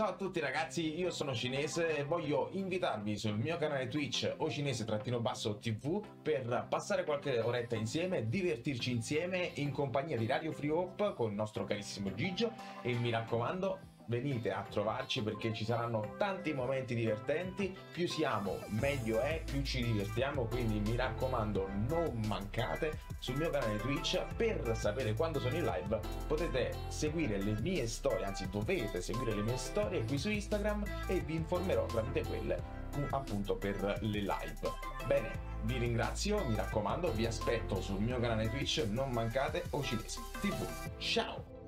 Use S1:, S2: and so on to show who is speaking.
S1: Ciao a tutti ragazzi, io sono Cinese e voglio invitarvi sul mio canale Twitch o cinese-tv per passare qualche oretta insieme, divertirci insieme in compagnia di Radio Free Hope con il nostro carissimo Gigio e mi raccomando venite a trovarci perché ci saranno tanti momenti divertenti, più siamo meglio è, più ci divertiamo, quindi mi raccomando non mancate sul mio canale Twitch per sapere quando sono in live potete seguire le mie storie, anzi dovete seguire le mie storie qui su Instagram e vi informerò tramite quelle appunto per le live. Bene, vi ringrazio, mi raccomando, vi aspetto sul mio canale Twitch, non mancate, o cinese TV. Ciao!